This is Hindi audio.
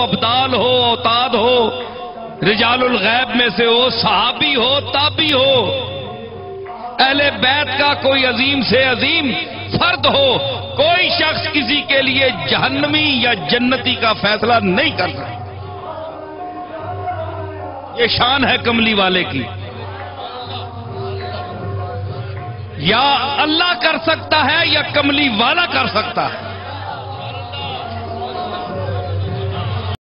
अबदाल हो, औताद हो, रिजालुल गैब में से हो, सहाबी हो, ताबी हो, अहले बैत का कोई अजीम से अजीम फर्द हो, कोई शख्स किसी के लिए जहन्नमी या जन्नती का फैसला नहीं कर सकता। ये शान है कमली वाले की। या अल्लाह कर सकता है या कमली वाला कर सकता है।